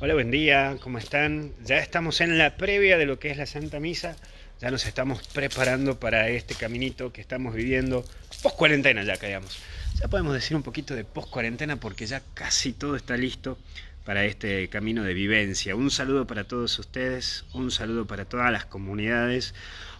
Hola, buen día, ¿cómo están? Ya estamos en la previa de lo que es la Santa Misa, ya nos estamos preparando para este caminito que estamos viviendo, post cuarentena ya digamos. Ya podemos decir un poquito de post cuarentena porque ya casi todo está listo para este camino de vivencia. Un saludo para todos ustedes, un saludo para todas las comunidades,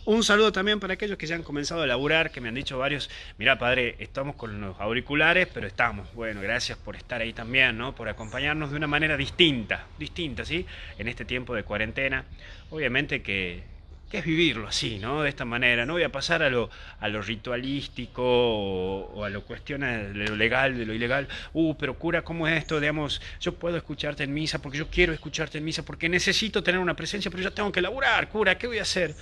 un saludo también para aquellos que ya han comenzado a laburar, que me han dicho varios, mira padre, estamos con los auriculares, pero estamos. Bueno, gracias por estar ahí también, ¿no? Por acompañarnos de una manera distinta, distinta, ¿sí? En este tiempo de cuarentena. Obviamente que, que es vivirlo así, ¿no? De esta manera. No voy a pasar a lo, a lo ritualístico o, a lo cuestiones de lo legal, de lo ilegal. Uh, pero cura, ¿cómo es esto? Digamos, yo puedo escucharte en misa porque yo quiero escucharte en misa porque necesito tener una presencia, pero yo tengo que laburar, cura, ¿qué voy a hacer?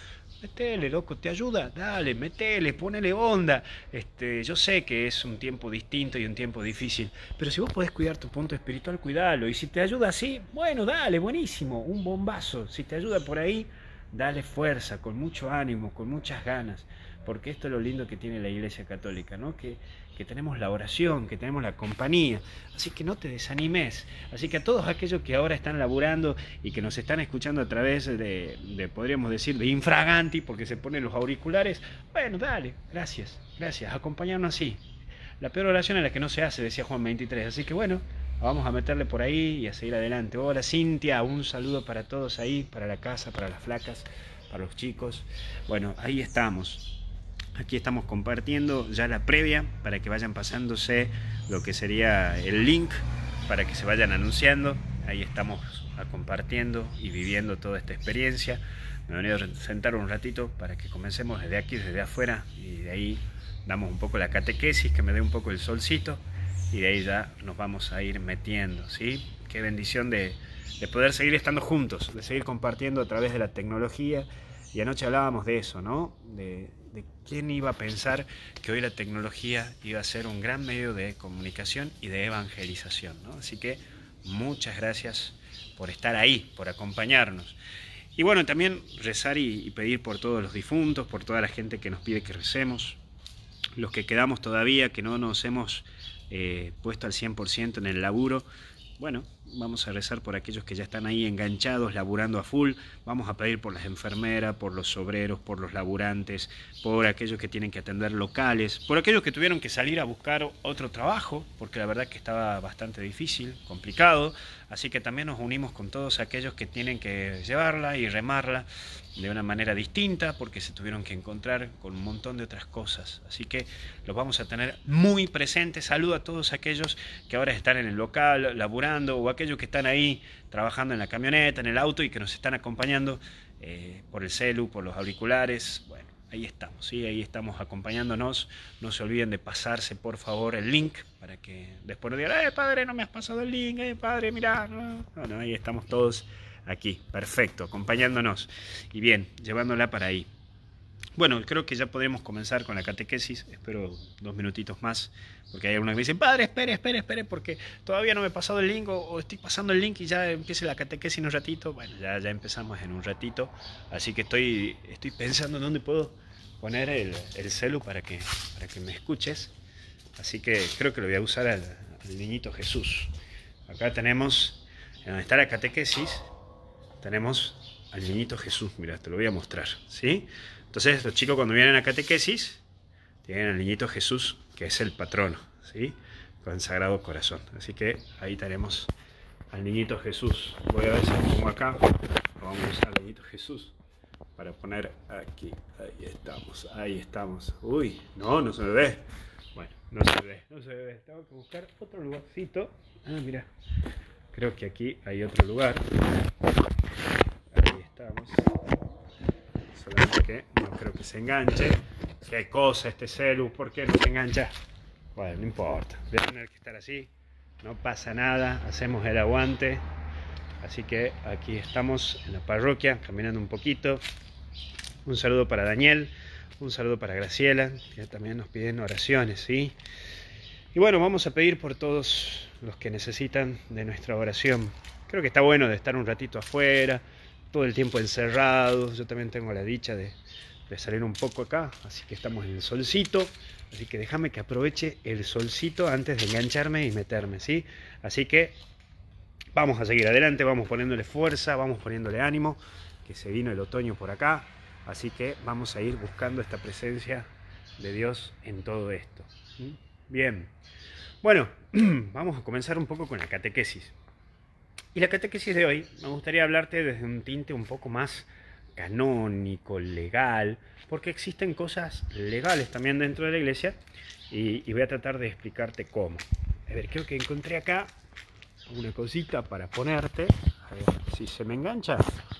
Metele, loco, ¿te ayuda? Dale, metele, ponele onda. Este, yo sé que es un tiempo distinto y un tiempo difícil, pero si vos podés cuidar tu punto espiritual, cuidalo. Y si te ayuda así, bueno, dale, buenísimo, un bombazo. Si te ayuda por ahí, dale fuerza, con mucho ánimo, con muchas ganas, porque esto es lo lindo que tiene la Iglesia Católica, ¿no? Que, que tenemos la oración, que tenemos la compañía, así que no te desanimes. Así que a todos aquellos que ahora están laburando y que nos están escuchando a través de, de podríamos decir, de infraganti, porque se ponen los auriculares, bueno, dale, gracias, gracias, acompañarnos así. La peor oración es la que no se hace, decía Juan 23, así que bueno, Vamos a meterle por ahí y a seguir adelante. Hola Cintia, un saludo para todos ahí, para la casa, para las flacas, para los chicos. Bueno, ahí estamos. Aquí estamos compartiendo ya la previa para que vayan pasándose lo que sería el link para que se vayan anunciando. Ahí estamos compartiendo y viviendo toda esta experiencia. Me he venido a sentar un ratito para que comencemos desde aquí, desde afuera y de ahí damos un poco la catequesis, que me dé un poco el solcito y de ahí ya nos vamos a ir metiendo, ¿sí? Qué bendición de, poder seguir estando juntos, de seguir compartiendo a través de la tecnología. Y anoche hablábamos de eso, ¿no? De, de quién iba a pensar que hoy la tecnología iba a ser un gran medio de comunicación y de evangelización, ¿no? Así que muchas gracias por estar ahí, por acompañarnos. Y bueno, también rezar y, pedir por todos los difuntos, por toda la gente que nos pide que recemos, los que quedamos todavía, que no nos hemos eh, puesto al 100% en el laburo, bueno, vamos a rezar por aquellos que ya están ahí enganchados, laburando a full, vamos a pedir por las enfermeras, por los obreros, por los laburantes, por aquellos que tienen que atender locales, por aquellos que tuvieron que salir a buscar otro trabajo, porque la verdad que estaba bastante difícil, complicado, así que también nos unimos con todos aquellos que tienen que llevarla y remarla de una manera distinta, porque se tuvieron que encontrar con un montón de otras cosas. Así que los vamos a tener muy presentes. Saludo a todos aquellos que ahora están en el local laburando o aquellos que están ahí trabajando en la camioneta, en el auto y que nos están acompañando eh, por el celu, por los auriculares. Bueno, ahí estamos, ¿sí? ahí estamos acompañándonos. No se olviden de pasarse, por favor, el link para que después no digan, eh, padre, no me has pasado el link, eh, padre, mira. No, ahí estamos todos aquí, perfecto, acompañándonos y bien, llevándola para ahí. Bueno, creo que ya podemos comenzar con la catequesis. Espero dos minutitos más, porque hay algunos que me dicen, padre, espere, espere, espere, porque todavía no me he pasado el link o, estoy pasando el link y ya empiece la catequesis en un ratito. Bueno, ya, empezamos en un ratito, así que estoy, estoy pensando en dónde puedo poner el, el celu para que, para que me escuches. Así que creo que lo voy a usar al, al niñito Jesús. Acá tenemos, en donde está la catequesis, tenemos al niñito Jesús. Mira, te lo voy a mostrar, ¿sí? Entonces, los chicos cuando vienen a catequesis, tienen al niñito Jesús, que es el patrono, ¿sí? Con Sagrado Corazón. Así que ahí tenemos al niñito Jesús. Voy a ver si lo pongo acá. Vamos a usar al niñito Jesús para poner aquí. Ahí estamos, ahí estamos. Uy, no, no se me ve. Bueno, no se ve, no se ve. Tengo que buscar otro lugarcito. Ah, mira. Creo que aquí hay otro lugar. Estamos solamente que no creo que se enganche. Qué cosa este celu, ¿por qué no se engancha? Bueno, no importa, voy a tener que estar así, no pasa nada, hacemos el aguante. Así que aquí estamos en la parroquia, caminando un poquito. Un saludo para Daniel, un saludo para Graciela, que también nos piden oraciones, ¿sí? Y bueno, vamos a pedir por todos los que necesitan de nuestra oración. Creo que está bueno de estar un ratito afuera, todo el tiempo encerrados. Yo también tengo la dicha de, salir un poco acá, así que estamos en el solcito. Así que déjame que aproveche el solcito antes de engancharme y meterme, ¿sí? Así que vamos a seguir adelante, vamos poniéndole fuerza, vamos poniéndole ánimo, que se vino el otoño por acá, así que vamos a ir buscando esta presencia de Dios en todo esto. Bien, bueno, vamos a comenzar un poco con la catequesis. Y la catequesis de hoy me gustaría hablarte desde un tinte un poco más canónico, legal, porque existen cosas legales también dentro de la iglesia y, voy a tratar de explicarte cómo. A ver, creo que encontré acá una cosita para ponerte. A ver si se me engancha.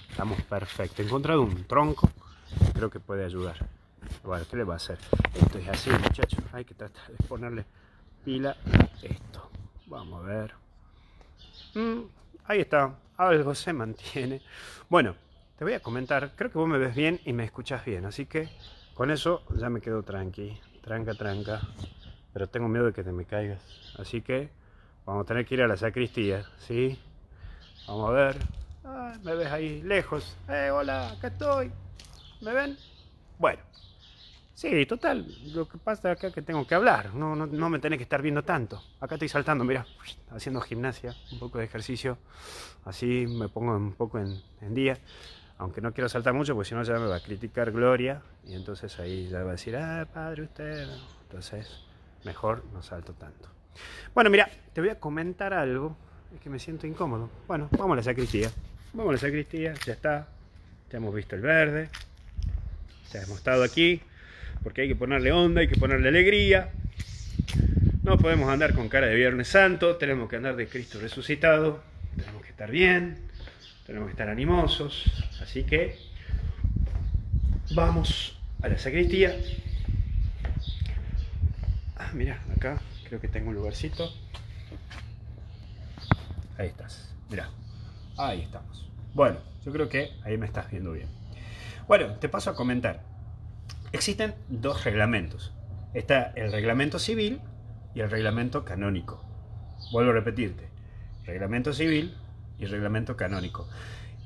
Estamos perfecto. He encontrado un tronco. Creo que puede ayudar. Bueno, ¿qué le va a hacer? Esto es así, muchachos. Hay que tratar de ponerle pila a esto. Vamos a ver. Mm, ahí está. Algo se mantiene. Bueno, te voy a comentar. Creo que vos me ves bien y me escuchas bien. Así que con eso ya me quedo tranqui tranca, tranca. Pero tengo miedo de que te me caigas. Así que vamos a tener que ir a la sacristía, ¿sí? Vamos a ver. me ves ahí lejos. Eh, hola, acá estoy. ¿Me ven? Bueno. Sí, total. Lo que pasa acá es que tengo que hablar. No, no, me tenés que estar viendo tanto. Acá estoy saltando, mira. Haciendo gimnasia, un poco de ejercicio. Así me pongo un poco en, en día aunque no quiero saltar mucho, porque si no ya me va a criticar Gloria, y entonces ahí ya va a decir, ah, padre, usted. Entonces, mejor no salto tanto. Bueno, mira, te voy a comentar algo, es que me siento incómodo. Bueno, vamos a la sacristía. Vamos a la sacristía, ya está. Ya hemos visto el verde. Ya hemos estado aquí, porque hay que ponerle onda, hay que ponerle alegría. No podemos andar con cara de Viernes Santo, tenemos que andar de Cristo resucitado, tenemos que estar bien, tenemos que estar animosos, así que vamos a la sacristía. Ah, mira, acá creo que tengo un lugarcito. Ahí estás, mira, ahí estamos. Bueno, yo creo que ahí me estás viendo bien. Bueno, te paso a comentar. Existen dos reglamentos. Está el reglamento civil y el reglamento canónico. Vuelvo a repetirte. Reglamento civil y reglamento canónico.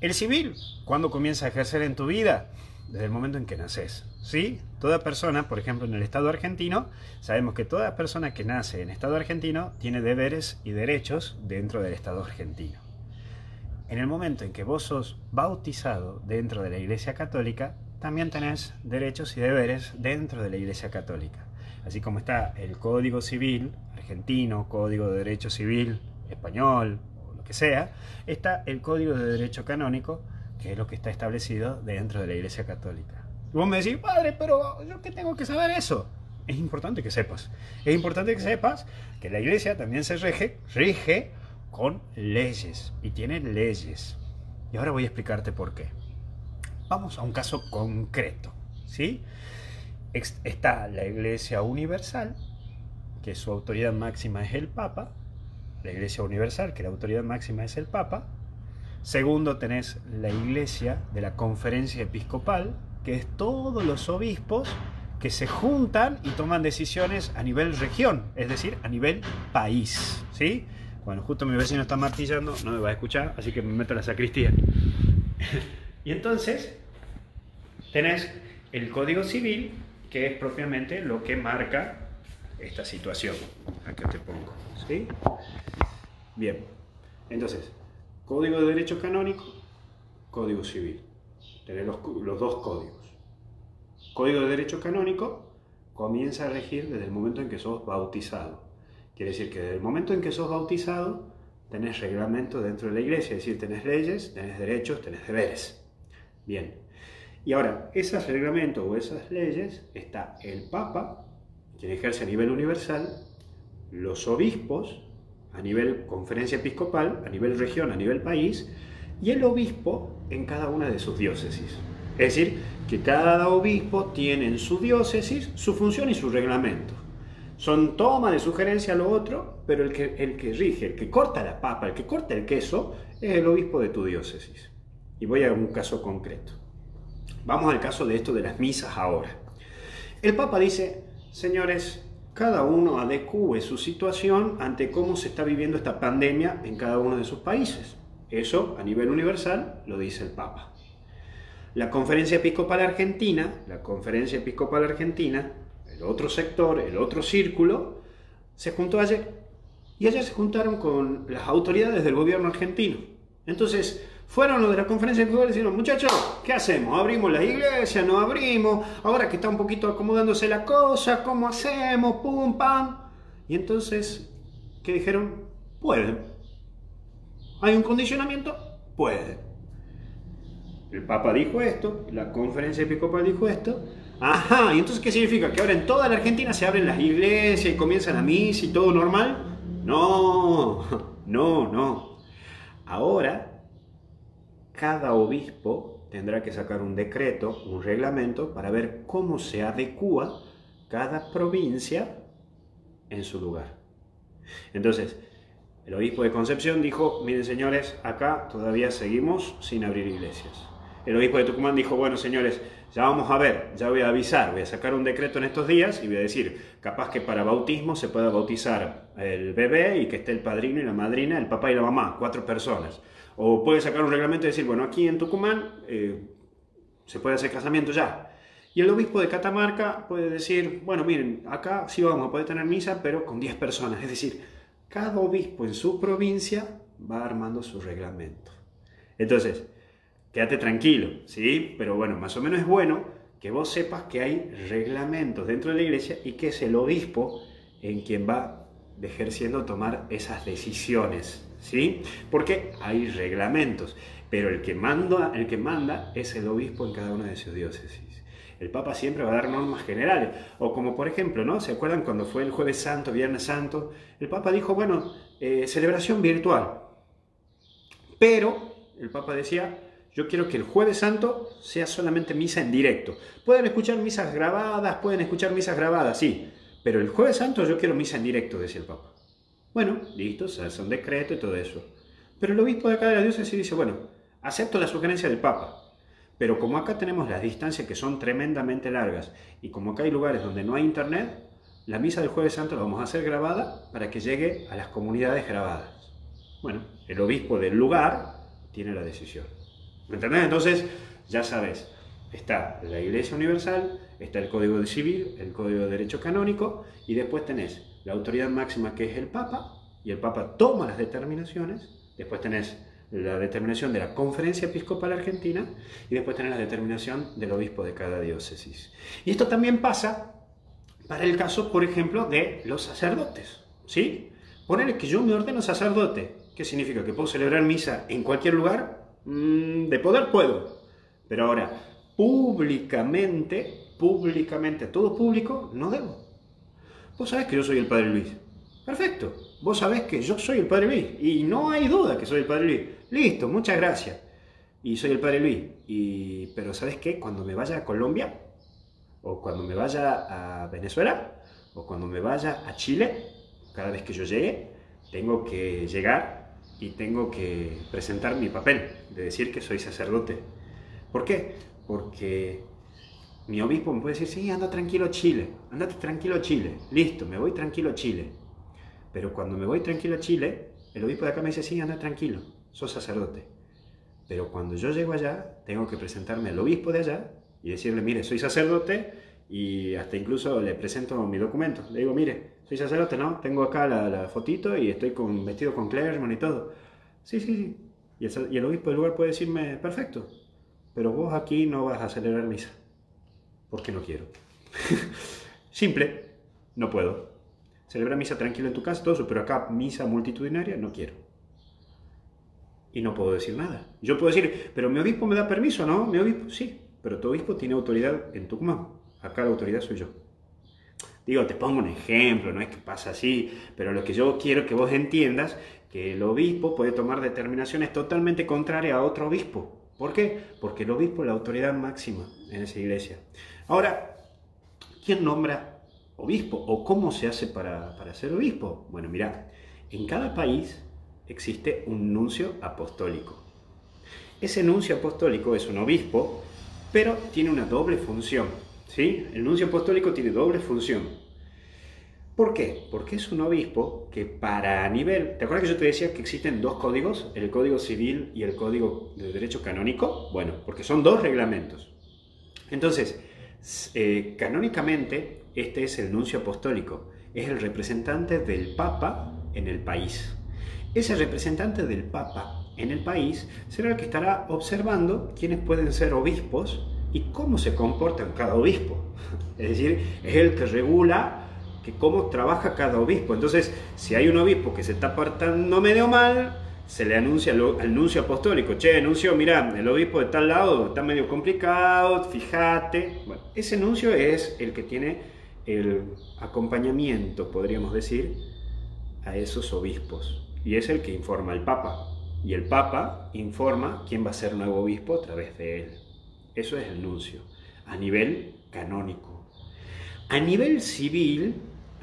El civil, ¿cuándo comienza a ejercer en tu vida? Desde el momento en que naces. ¿Sí? Toda persona, por ejemplo, en el Estado argentino, sabemos que toda persona que nace en Estado argentino tiene deberes y derechos dentro del Estado argentino. En el momento en que vos sos bautizado dentro de la Iglesia Católica, también tenés derechos y deberes dentro de la Iglesia Católica. Así como está el Código Civil argentino, Código de Derecho Civil español, sea, está el Código de Derecho Canónico, que es lo que está establecido dentro de la Iglesia Católica. Y vos me decís, padre, pero yo qué tengo que saber eso. Es importante que sepas. Es importante que sepas que la Iglesia también se rige, rige con leyes y tiene leyes. Y ahora voy a explicarte por qué. Vamos a un caso concreto, ¿sí? Está la Iglesia Universal, que su autoridad máxima es el Papa, la Iglesia Universal, que la autoridad máxima es el Papa. Segundo, tenés la Iglesia de la Conferencia Episcopal, que es todos los obispos que se juntan y toman decisiones a nivel región, es decir, a nivel país. ¿sí? Bueno, justo mi vecino está martillando, no me va a escuchar, así que me meto a la sacristía. y entonces, tenés el Código Civil, que es propiamente lo que marca esta situación. Acá te pongo. ¿sí? Bien, entonces, Código de Derecho Canónico, Código Civil. Tener los, dos códigos. Código de Derecho Canónico comienza a regir desde el momento en que sos bautizado. Quiere decir que desde el momento en que sos bautizado, tenés reglamento dentro de la iglesia, es decir, tenés leyes, tenés derechos, tenés deberes. Bien. Y ahora, esos reglamentos o esas leyes está el Papa, quien ejerce a nivel universal, los obispos, a nivel conferencia episcopal, a nivel región, a nivel país, y el obispo en cada una de sus diócesis. Es decir, que cada obispo tiene en su diócesis su función y su reglamento. Son toma de sugerencia a lo otro, pero el que, el que rige, el que corta la papa, el que corta el queso, es el obispo de tu diócesis. Y voy a un caso concreto. Vamos al caso de esto de las misas ahora. El Papa dice, señores, cada uno adecue su situación ante cómo se está viviendo esta pandemia en cada uno de sus países. Eso a nivel universal lo dice el Papa. La Conferencia Episcopal Argentina, la Conferencia Episcopal Argentina, el otro sector, el otro círculo, se juntó ayer Y allá se juntaron con las autoridades del gobierno argentino. Entonces, fueron los de la conferencia de y dijeron, muchachos, ¿qué hacemos? ¿Abrimos la iglesia? ¿No abrimos? Ahora que está un poquito acomodándose la cosa, ¿cómo hacemos? Pum, pam. Y entonces, ¿qué dijeron? Pueden. ¿Hay un condicionamiento? Pueden. El Papa dijo esto, la conferencia episcopal dijo esto. Ajá, ¿y entonces qué significa? ¿Que ahora en toda la Argentina se abren las iglesias y comienzan a misa y todo normal? No, no, no. Ahora cada obispo tendrá que sacar un decreto, un reglamento, para ver cómo se adecua cada provincia en su lugar. Entonces, el obispo de Concepción dijo, miren señores, acá todavía seguimos sin abrir iglesias. El obispo de Tucumán dijo, bueno señores, ya vamos a ver, ya voy a avisar, voy a sacar un decreto en estos días y voy a decir, capaz que para bautismo se pueda bautizar el bebé y que esté el padrino y la madrina, el papá y la mamá, cuatro personas. O puede sacar un reglamento y decir, bueno, aquí en Tucumán eh, se puede hacer casamiento ya. Y el obispo de Catamarca puede decir, bueno, miren, acá sí vamos a poder tener misa, pero con 10 personas. Es decir, cada obispo en su provincia va armando su reglamento. Entonces, quédate tranquilo, ¿sí? Pero bueno, más o menos es bueno que vos sepas que hay reglamentos dentro de la iglesia y que es el obispo en quien va ejerciendo tomar esas decisiones. ¿sí? Porque hay reglamentos, pero el que, manda, el que manda es el obispo en cada una de sus diócesis. El Papa siempre va a dar normas generales. O como por ejemplo, ¿no? ¿Se acuerdan cuando fue el jueves santo, viernes santo? El Papa dijo, bueno, eh, celebración virtual. Pero el Papa decía, yo quiero que el jueves santo sea solamente misa en directo. Pueden escuchar misas grabadas, pueden escuchar misas grabadas, sí. Pero el jueves santo yo quiero misa en directo, decía el Papa. Bueno, listo, se hace un decreto y todo eso. Pero el obispo de acá de la diócesis dice, bueno, acepto la sugerencia del Papa, pero como acá tenemos las distancias que son tremendamente largas y como acá hay lugares donde no hay internet, la misa del jueves santo la vamos a hacer grabada para que llegue a las comunidades grabadas. Bueno, el obispo del lugar tiene la decisión. ¿Me entendés? Entonces, ya sabes, está la Iglesia Universal, está el Código Civil, el Código de Derecho Canónico y después tenés la autoridad máxima que es el Papa, y el Papa toma las determinaciones, después tenés la determinación de la Conferencia Episcopal Argentina y después tenés la determinación del obispo de cada diócesis. Y esto también pasa para el caso, por ejemplo, de los sacerdotes. ¿sí? Ponerle que yo me ordeno sacerdote, ¿qué significa? ¿Que puedo celebrar misa en cualquier lugar? Mm, de poder puedo, pero ahora, públicamente, públicamente, todo público, no debo. Vos sabés que yo soy el Padre Luis. Perfecto. Vos sabés que yo soy el Padre Luis. Y no hay duda que soy el Padre Luis. Listo, muchas gracias. Y soy el Padre Luis. Y, pero ¿sabes qué? Cuando me vaya a Colombia, o cuando me vaya a Venezuela, o cuando me vaya a Chile, cada vez que yo llegue, tengo que llegar y tengo que presentar mi papel de decir que soy sacerdote. ¿Por qué? Porque mi obispo me puede decir, sí, anda tranquilo Chile, andate tranquilo Chile, listo, me voy tranquilo Chile. Pero cuando me voy tranquilo a Chile, el obispo de acá me dice, sí, anda tranquilo, sos sacerdote. Pero cuando yo llego allá, tengo que presentarme al obispo de allá y decirle, mire, soy sacerdote y hasta incluso le presento mi documento. Le digo, mire, soy sacerdote, ¿no? Tengo acá la, fotito y estoy con, vestido con clergyman y todo. Sí, sí, sí. Y el, y el obispo del lugar puede decirme, perfecto, pero vos aquí no vas a celebrar misa porque no quiero. Simple, no puedo. Celebra misa tranquilo en tu casa, todo eso, pero acá misa multitudinaria no quiero. Y no puedo decir nada. Yo puedo decir, pero mi obispo me da permiso, ¿no? Mi obispo, sí, pero tu obispo tiene autoridad en Tucumán. Acá la autoridad soy yo. Digo, te pongo un ejemplo, no es que pasa así, pero lo que yo quiero que vos entiendas, que el obispo puede tomar determinaciones totalmente contrarias a otro obispo. ¿Por qué? Porque el obispo es la autoridad máxima en esa iglesia. Ahora, ¿quién nombra obispo o cómo se hace para, ser obispo? Bueno, mira, en cada país existe un nuncio apostólico. Ese nuncio apostólico es un obispo, pero tiene una doble función. ¿sí? El nuncio apostólico tiene doble función. ¿Por qué? Porque es un obispo que para nivel... ¿Te acuerdas que yo te decía que existen dos códigos? El código civil y el código de derecho canónico. Bueno, porque son dos reglamentos. Entonces, canónicamente, este es el nuncio apostólico. Es el representante del Papa en el país. Ese representante del Papa en el país será el que estará observando quiénes pueden ser obispos y cómo se comporta cada obispo. Es decir, es el que regula que cómo trabaja cada obispo. Entonces, si hay un obispo que se está portando medio mal, se le anuncia al anuncio apostólico, che, anuncio, mira, el obispo de tal lado está medio complicado, fíjate. Bueno, ese anuncio es el que tiene el acompañamiento, podríamos decir, a esos obispos. Y es el que informa al Papa. Y el Papa informa quién va a ser nuevo obispo a través de él. Eso es el nuncio, a nivel canónico. A nivel civil,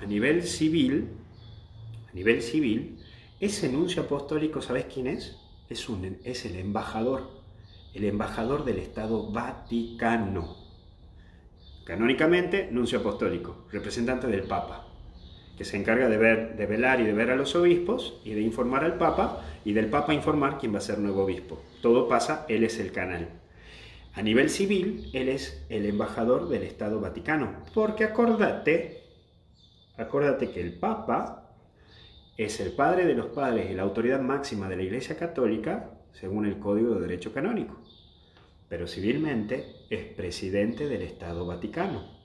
a nivel civil, a nivel civil, ese nuncio apostólico, ¿sabes quién es? Es, un, es el embajador, el embajador del Estado Vaticano. Canónicamente, nuncio apostólico, representante del Papa, que se encarga de, ver, de velar y de ver a los obispos y de informar al Papa y del Papa informar quién va a ser nuevo obispo. Todo pasa, él es el canal. A nivel civil, él es el embajador del Estado Vaticano, porque acordate, acordate que el Papa es el padre de los padres y la autoridad máxima de la Iglesia Católica según el Código de Derecho Canónico, pero civilmente es presidente del Estado Vaticano.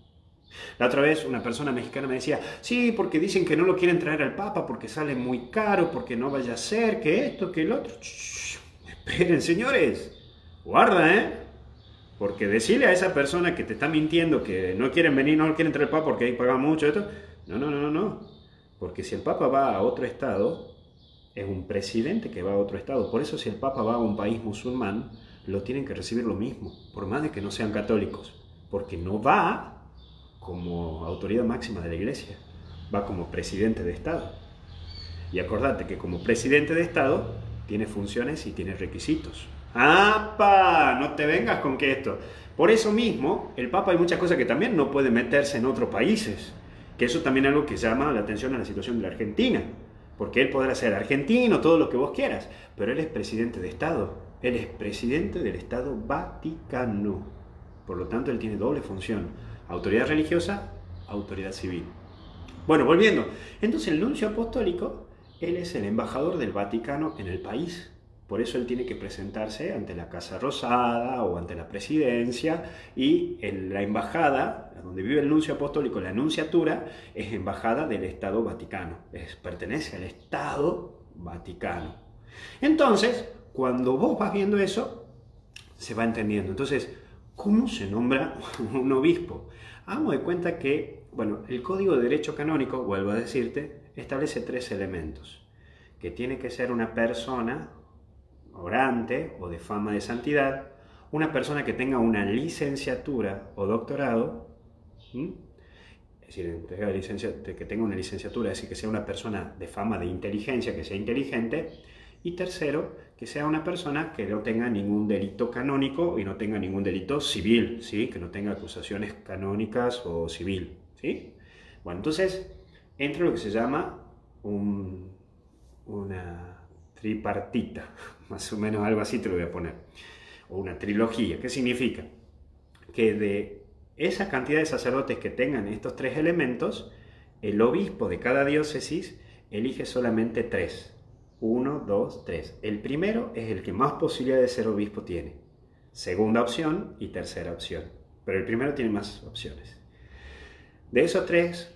La otra vez una persona mexicana me decía, sí, porque dicen que no lo quieren traer al Papa porque sale muy caro, porque no vaya a ser, que esto, que el otro. esperen, señores, guarda, ¿eh? Porque decirle a esa persona que te está mintiendo que no quieren venir, no quieren traer el Papa porque ahí pagan mucho, esto, no, no, no, no. Porque si el Papa va a otro estado, es un presidente que va a otro estado. Por eso si el Papa va a un país musulmán, lo tienen que recibir lo mismo, por más de que no sean católicos. Porque no va como autoridad máxima de la iglesia, va como presidente de Estado. Y acordate que como presidente de Estado tiene funciones y tiene requisitos. ¡Apa! No te vengas con que esto. Por eso mismo, el Papa hay muchas cosas que también no puede meterse en otros países. Que eso también es algo que llama la atención a la situación de la Argentina. Porque él podrá ser argentino, todo lo que vos quieras, pero él es presidente de Estado. Él es presidente del Estado Vaticano. Por lo tanto, él tiene doble función. Autoridad religiosa, autoridad civil. Bueno, volviendo. Entonces el nuncio apostólico, él es el embajador del Vaticano en el país. Por eso él tiene que presentarse ante la Casa Rosada o ante la presidencia y en la embajada, donde vive el nuncio apostólico, la nunciatura, es embajada del Estado Vaticano, es, pertenece al Estado Vaticano. Entonces, cuando vos vas viendo eso, se va entendiendo. Entonces, ¿cómo se nombra un obispo? Hagamos de cuenta que, bueno, el Código de Derecho Canónico, vuelvo a decirte, establece tres elementos. Que tiene que ser una persona orante o de fama de santidad, una persona que tenga una licenciatura o doctorado, es decir, que tenga una licenciatura, es decir, que sea una persona de fama de inteligencia, que sea inteligente, y tercero, que sea una persona que no tenga ningún delito canónico y no tenga ningún delito civil, ¿sí? que no tenga acusaciones canónicas o civil. ¿sí? Bueno, entonces entra lo que se llama una tripartita, más o menos algo así te lo voy a poner, o una trilogía. ¿Qué significa? Que de esa cantidad de sacerdotes que tengan estos tres elementos, el obispo de cada diócesis elige solamente tres. Uno, dos, tres. El primero es el que más posibilidad de ser obispo tiene. Segunda opción y tercera opción. Pero el primero tiene más opciones. De esos tres,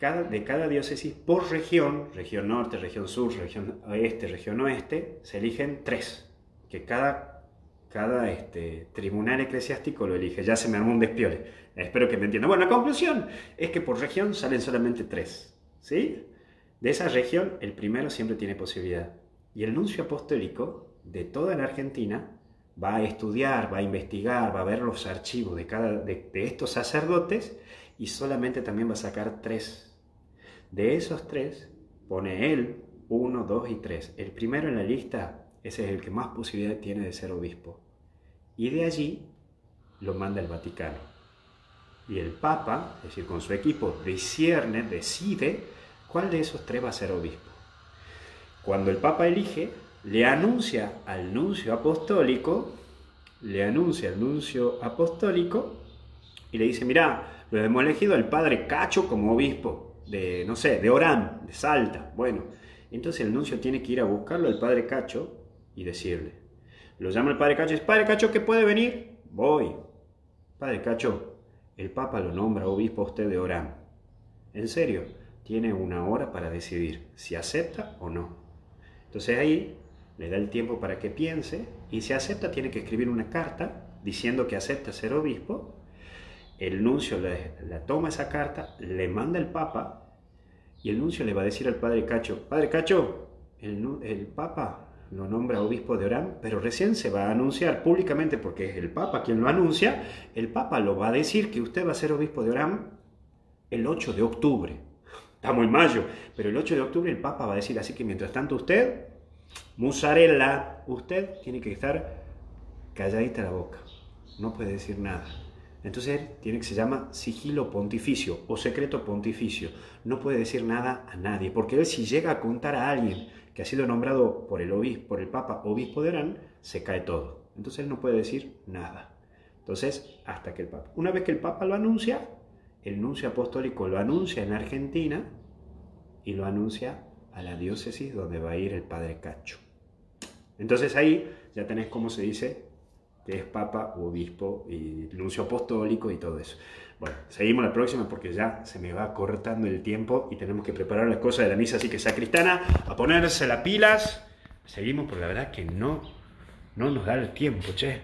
de cada diócesis por región, región norte, región sur, región oeste, región oeste, se eligen tres, que cada, cada este, tribunal eclesiástico lo elige. Ya se me armó un despiole. Espero que me entiendan. Bueno, la conclusión es que por región salen solamente tres. ¿sí? De esa región, el primero siempre tiene posibilidad. Y el nuncio apostólico de toda la Argentina va a estudiar, va a investigar, va a ver los archivos de, cada, de, de estos sacerdotes y solamente también va a sacar tres de esos tres, pone él uno, dos y tres. El primero en la lista, ese es el que más posibilidad tiene de ser obispo. Y de allí lo manda el Vaticano. Y el Papa, es decir, con su equipo, discierne, decide cuál de esos tres va a ser obispo. Cuando el Papa elige, le anuncia al nuncio apostólico, le anuncia al nuncio apostólico y le dice, mira, lo hemos elegido al padre Cacho como obispo de, no sé, de Orán, de Salta. Bueno, Entonces el nuncio tiene que ir a buscarlo al padre Cacho y decirle. Lo llama el padre Cacho y dice, Padre Cacho, ¿qué puede venir? Voy. Padre Cacho, el Papa lo nombra obispo usted de Orán. En serio, tiene una hora para decidir si acepta o no. Entonces ahí le da el tiempo para que piense y si acepta tiene que escribir una carta diciendo que acepta ser obispo. El nuncio le, la toma esa carta, le manda el Papa y el nuncio le va a decir al padre Cacho, Padre Cacho, el, el Papa lo nombra obispo de Orán, pero recién se va a anunciar públicamente, porque es el Papa quien lo anuncia, el Papa lo va a decir que usted va a ser obispo de Orán el 8 de octubre. Estamos en mayo, pero el 8 de octubre el Papa va a decir, así que mientras tanto usted, musarela, usted tiene que estar calladita la boca, no puede decir nada. Entonces tiene que se llama sigilo pontificio o secreto pontificio. No puede decir nada a nadie, porque él si llega a contar a alguien que ha sido nombrado por el, obispo, por el Papa obispo de Orán, se cae todo. Entonces él no puede decir nada. Entonces, hasta que el Papa. Una vez que el Papa lo anuncia, el nuncio apostólico lo anuncia en Argentina y lo anuncia a la diócesis donde va a ir el Padre Cacho. Entonces ahí ya tenés cómo se dice que es Papa o Obispo y nuncio apostólico y todo eso. Bueno, seguimos la próxima porque ya se me va cortando el tiempo y tenemos que preparar las cosas de la misa, así que sacristana, a ponerse las pilas. Seguimos, porque la verdad que no, no nos da el tiempo, che.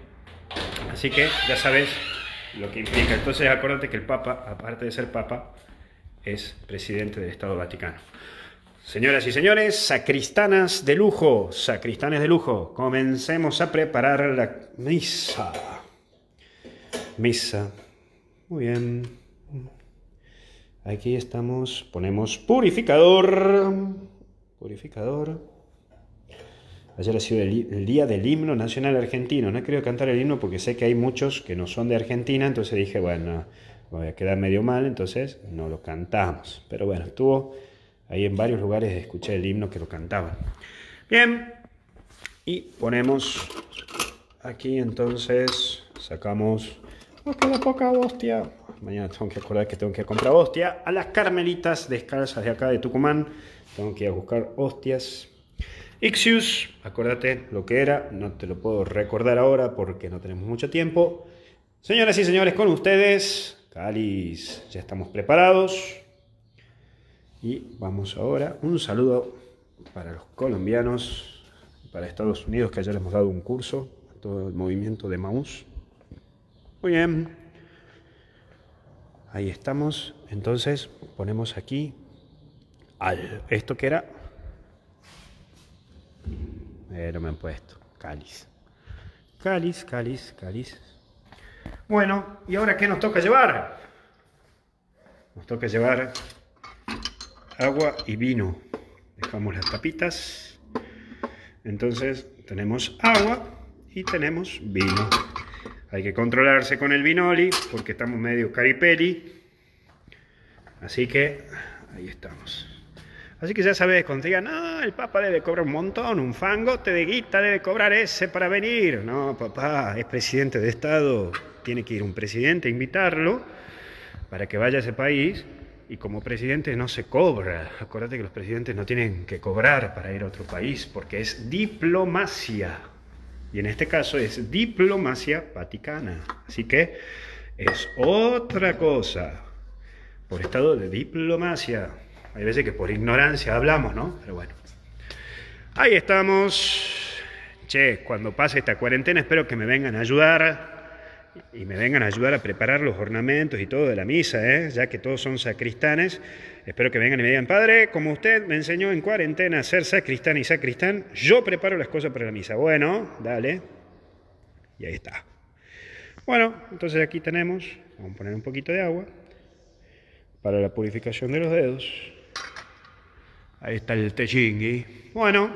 Así que ya sabes lo que implica. Entonces acuérdate que el Papa, aparte de ser Papa, es presidente del Estado Vaticano. Señoras y señores, sacristanas de lujo, sacristanes de lujo, comencemos a preparar la misa. Misa muy bien. Aquí estamos, ponemos purificador. Purificador. Ayer ha sido el, día del himno nacional argentino. No he querido cantar el himno porque sé que hay muchos que no son de Argentina, entonces dije, bueno, voy a quedar medio mal, entonces no lo cantamos. Pero bueno, estuvo ahí en varios lugares, escuché el himno que lo cantaban. Bien, y ponemos aquí entonces, sacamos no queda poca hostia. Mañana tengo que acordar que tengo que comprar hostia. A las carmelitas descalzas de acá de Tucumán. Tengo que ir a buscar hostias. Ixius, acuérdate lo que era. No te lo puedo recordar ahora porque no tenemos mucho tiempo. Señoras y señores, con ustedes. Cáliz, ya estamos preparados. Y vamos ahora. Un saludo para los colombianos, para Estados Unidos, que ayer hemos dado un curso todo el movimiento de Maús. Muy bien. Ahí estamos. Entonces ponemos aquí al. ¿Esto que era? Eh, no me han puesto. Cáliz. Cáliz, cáliz, cáliz. Bueno, ¿y ahora qué nos toca llevar? Nos toca llevar agua y vino. Dejamos las tapitas. Entonces tenemos agua y tenemos vino. Hay que controlarse con el binoli porque estamos medio caripeli. Así que ahí estamos. Así que ya sabes, cuando te digan, no, el Papa debe cobrar un montón, un fangote de guita debe cobrar ese para venir. No, papá, es presidente de Estado, tiene que ir un presidente a invitarlo para que vaya a ese país. Y como presidente no se cobra. Acuérdate que los presidentes no tienen que cobrar para ir a otro país porque es diplomacia. Y en este caso es diplomacia vaticana. Así que es otra cosa. Por estado de diplomacia. Hay veces que por ignorancia hablamos, ¿no? Pero bueno. Ahí estamos. Che, cuando pase esta cuarentena espero que me vengan a ayudar y me vengan a ayudar a preparar los ornamentos y todo de la misa, ¿eh? ya que todos son sacristanes. Espero que vengan y me digan, padre, como usted me enseñó en cuarentena a ser sacristán y sacristán, yo preparo las cosas para la misa. Bueno, dale. Y ahí está. Bueno, entonces aquí tenemos, vamos a poner un poquito de agua para la purificación de los dedos. Ahí está el techingui. Bueno,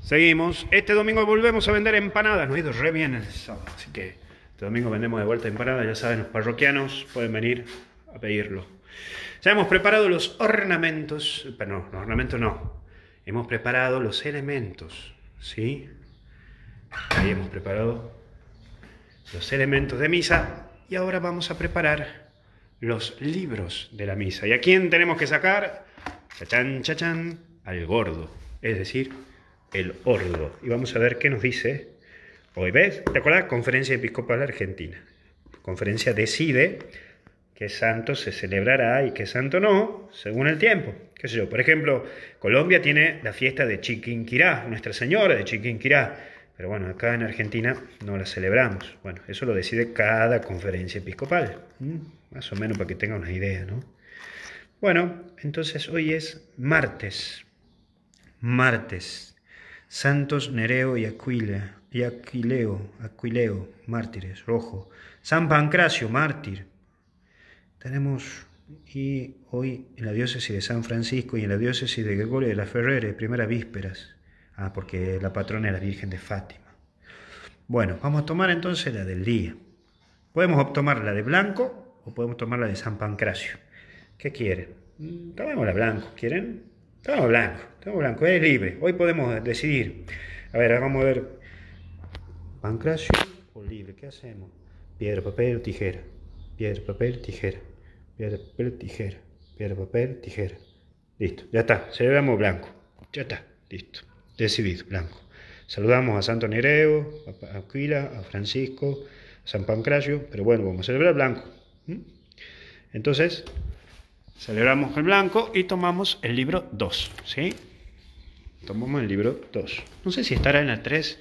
seguimos. Este domingo volvemos a vender empanadas. No ha ido re bien el sábado, así que este domingo vendemos de vuelta empanadas, ya saben, los parroquianos pueden venir a pedirlo. Ya hemos preparado los ornamentos, pero no, los ornamentos no. Hemos preparado los elementos, ¿sí? Ahí hemos preparado los elementos de misa y ahora vamos a preparar los libros de la misa. ¿Y a quién tenemos que sacar? Chachán, chachán. al gordo, es decir, el ordo. Y vamos a ver qué nos dice hoy. ¿Ves? ¿Te acuerdas? Conferencia Episcopal Argentina. Conferencia decide qué santo se celebrará y qué santo no, según el tiempo. ¿Qué sé yo? Por ejemplo, Colombia tiene la fiesta de Chiquinquirá, Nuestra Señora de Chiquinquirá. Pero bueno, acá en Argentina no la celebramos. Bueno, eso lo decide cada conferencia episcopal. Más o menos para que tenga una idea, ¿no? Bueno, entonces hoy es martes. Martes. Santos Nereo y Aquila, y Aquileo, Aquileo, mártires, rojo. San Pancracio, mártir. Tenemos y hoy en la diócesis de San Francisco y en la diócesis de Gregorio de la Ferrere, primeras vísperas. Ah, porque la patrona es la Virgen de Fátima. Bueno, vamos a tomar entonces la del día. Podemos tomar la de blanco o podemos tomar la de San Pancracio. ¿Qué quieren? Tomemos la blanco. ¿Quieren? Tomemos blanco. Tomemos blanco. Es libre. Hoy podemos decidir. A ver, vamos a ver. Pancracio o libre. ¿Qué hacemos? Piedra, papel, tijera. Piedra, papel, tijera. Piedra, papel, tijera. Piedra, papel, tijera. Listo. Ya está. Celebramos blanco. Ya está. Listo decidido, blanco. Saludamos a Santo Nereo, a Aquila, a Francisco, a San Pancracio, pero bueno, vamos a celebrar blanco. Entonces, celebramos el blanco y tomamos el libro 2, ¿sí? Tomamos el libro 2. No sé si estará en la 3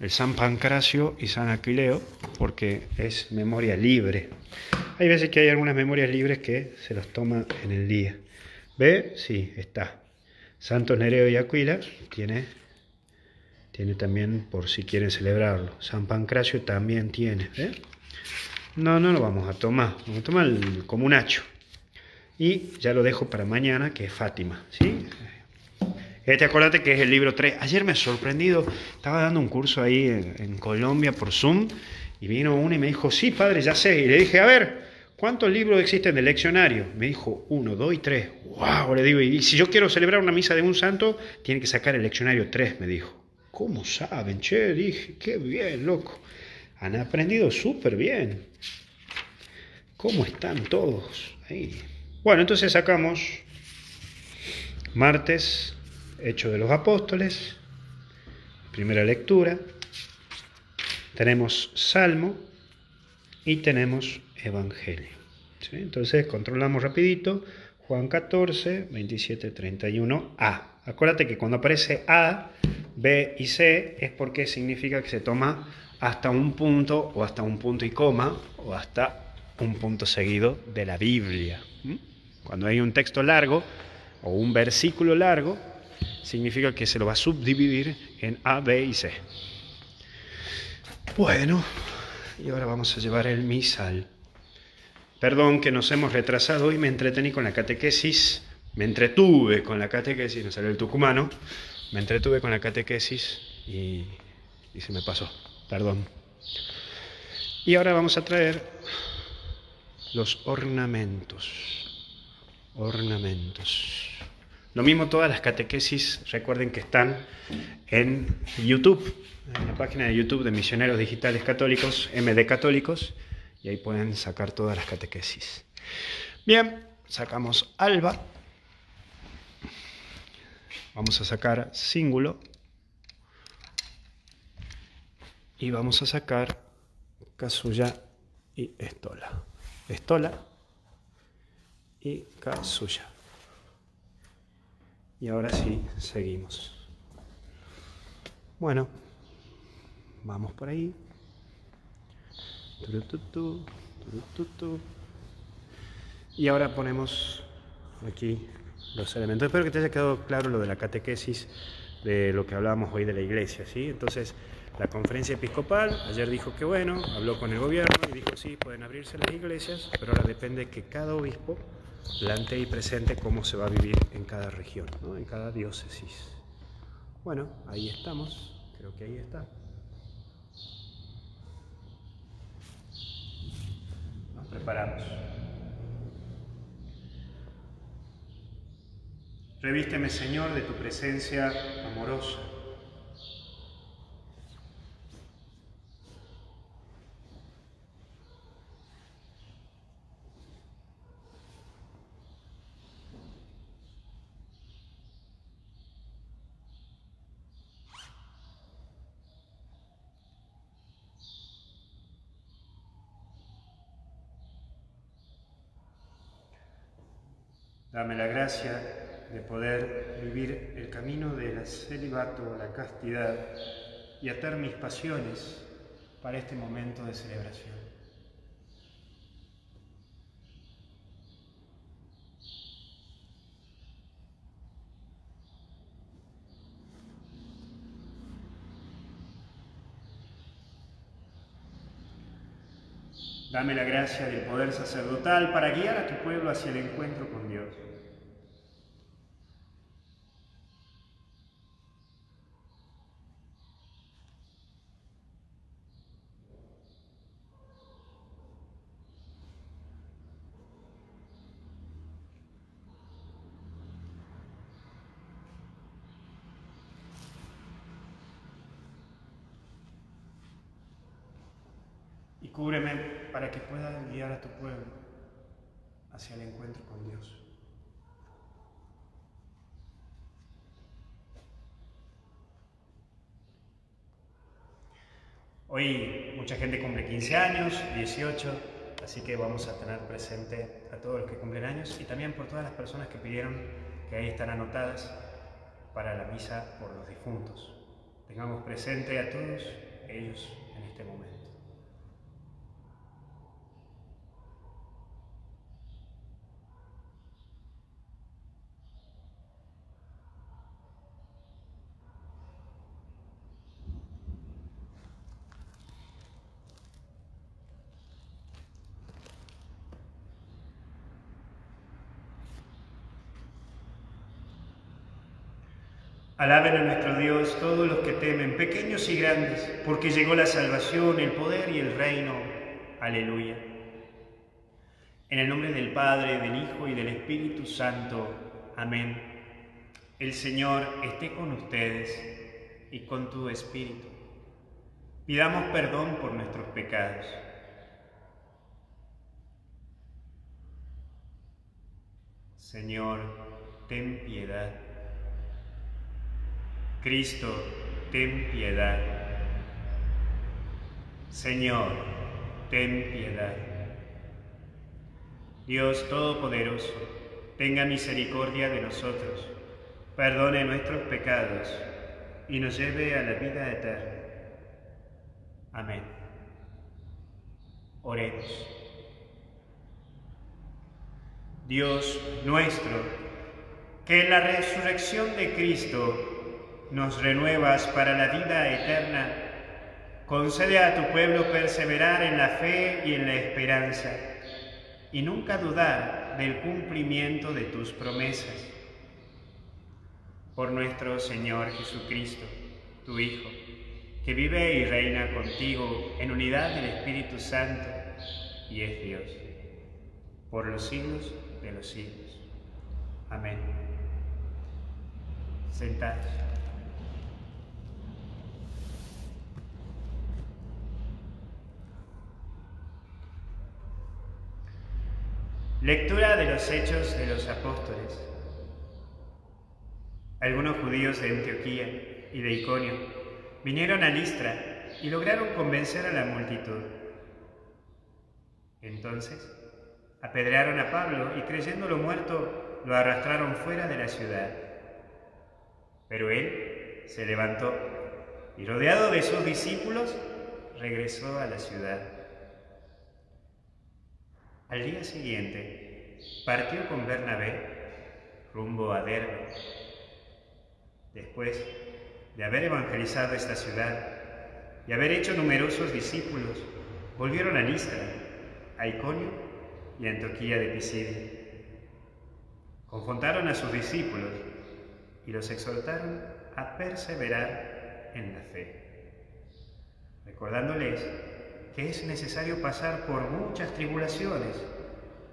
el San Pancracio y San Aquileo, porque es memoria libre. Hay veces que hay algunas memorias libres que se los toma en el día. ¿Ve? Sí, está. Santos Nereo y Aquila tiene, tiene también por si quieren celebrarlo. San Pancracio también tiene. ¿eh? No, no lo vamos a tomar. Vamos a tomar el comunacho. Y ya lo dejo para mañana, que es Fátima. ¿sí? Este acordate que es el libro 3. Ayer me he sorprendido. Estaba dando un curso ahí en, en Colombia por Zoom. Y vino uno y me dijo, sí, padre, ya sé. Y le dije, a ver, ¿Cuántos libros existen del leccionario? Me dijo, uno, dos y tres. ¡Wow! Le digo, y si yo quiero celebrar una misa de un santo, tiene que sacar el leccionario tres, me dijo. ¿Cómo saben? Che, dije, qué bien, loco. Han aprendido súper bien. ¿Cómo están todos ahí? Bueno, entonces sacamos martes, Hecho de los Apóstoles, primera lectura. Tenemos Salmo y tenemos Evangelio. Entonces controlamos rapidito. Juan 14, 27, 31, A. Acuérdate que cuando aparece A, B y C es porque significa que se toma hasta un punto o hasta un punto y coma o hasta un punto seguido de la Biblia. Cuando hay un texto largo o un versículo largo, significa que se lo va a subdividir en A, B y C. Bueno, y ahora vamos a llevar el misal. Perdón que nos hemos retrasado hoy, me entretení con la catequesis, me entretuve con la catequesis, no salió el tucumano, me entretuve con la catequesis y, y se me pasó, perdón. Y ahora vamos a traer los ornamentos, ornamentos. Lo mismo todas las catequesis, recuerden que están en YouTube, en la página de YouTube de Misioneros Digitales Católicos, MD Católicos, y ahí pueden sacar todas las catequesis. Bien, sacamos alba. Vamos a sacar cíngulo. Y vamos a sacar casulla y estola. Estola y casulla. Y ahora sí, seguimos. Bueno, vamos por ahí. Y ahora ponemos aquí los elementos. Espero que te haya quedado claro lo de la catequesis, de lo que hablábamos hoy de la iglesia. ¿sí? Entonces, la conferencia episcopal ayer dijo que bueno, habló con el gobierno y dijo sí, pueden abrirse las iglesias, pero ahora depende que cada obispo plantee y presente cómo se va a vivir en cada región, en cada diócesis. Bueno, ahí estamos, creo que ahí está. preparamos. Revísteme, Señor, de tu presencia amorosa. Dame la gracia de poder vivir el camino del celibato, la castidad y atar mis pasiones para este momento de celebración. Dame la gracia del poder sacerdotal para guiar a tu pueblo hacia el encuentro con Dios. y cúbreme para que pueda guiar a tu pueblo hacia el encuentro con Dios. Hoy mucha gente cumple 15 años, 18, así que vamos a tener presente a todos los que cumplen años y también por todas las personas que pidieron que ahí están anotadas para la misa por los difuntos. Tengamos presente a todos ellos en este momento. Alaben a nuestro Dios todos los que temen, pequeños y grandes, porque llegó la salvación, el poder y el reino. Aleluya. En el nombre del Padre, del Hijo y del Espíritu Santo. Amén. El Señor esté con ustedes y con tu Espíritu. Pidamos perdón por nuestros pecados. Señor, ten piedad. Cristo, ten piedad. Señor, ten piedad. Dios Todopoderoso, tenga misericordia de nosotros, perdone nuestros pecados y nos lleve a la vida eterna. Amén. Oremos. Dios nuestro, que la resurrección de Cristo nos renuevas para la vida eterna, concede a tu pueblo perseverar en la fe y en la esperanza, y nunca dudar del cumplimiento de tus promesas. Por nuestro Señor Jesucristo, tu Hijo, que vive y reina contigo en unidad del Espíritu Santo y es Dios, por los siglos de los siglos. Amén. Sentados. Lectura de los Hechos de los Apóstoles. Algunos judíos de Antioquía y de Iconio vinieron a Listra y lograron convencer a la multitud. Entonces, apedrearon a Pablo y creyéndolo muerto, lo arrastraron fuera de la ciudad. Pero él se levantó y rodeado de sus discípulos, regresó a la ciudad. Al día siguiente, partió con Bernabé rumbo a Derbe. Después de haber evangelizado esta ciudad y haber hecho numerosos discípulos, volvieron a Listra, a Iconio y a Antioquía de Pisidia. Confrontaron a sus discípulos y los exhortaron a perseverar en la fe, recordándoles que es necesario pasar por muchas tribulaciones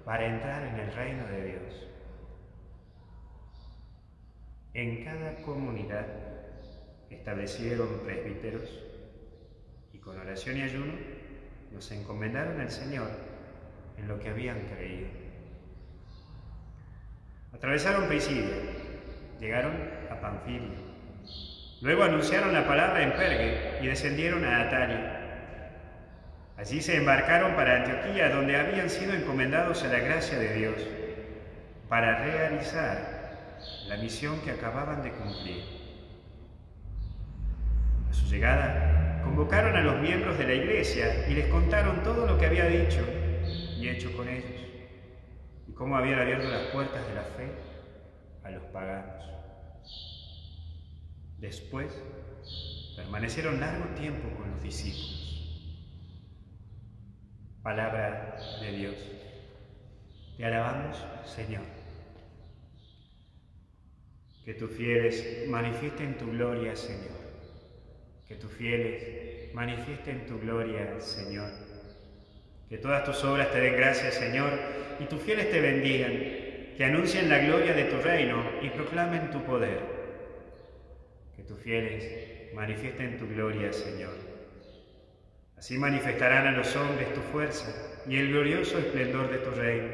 para entrar en el reino de Dios. En cada comunidad establecieron presbíteros y con oración y ayuno nos encomendaron al Señor en lo que habían creído. Atravesaron Pisidia, llegaron a Panfilia, luego anunciaron la palabra en Pergue y descendieron a Atalia Allí se embarcaron para Antioquía, donde habían sido encomendados a la gracia de Dios. para realizar la misión que acababan de cumplir. A su llegada, convocaron a los miembros de la iglesia y les contaron todo lo que había dicho y hecho con ellos, y cómo habían abierto las puertas de la fe a los paganos. Después, permanecieron largo tiempo con los discípulos. Palabra de Dios. Te alabamos, Señor. Que tus fieles manifiesten tu gloria, Señor. Que tus fieles manifiesten tu gloria, Señor. Que todas tus obras te den gracias, Señor, y tus fieles te bendigan. Que anuncien la gloria de tu reino y proclamen tu poder. Que tus fieles manifiesten tu gloria, Señor. Así manifestarán a los hombres tu fuerza y el glorioso esplendor de tu reino.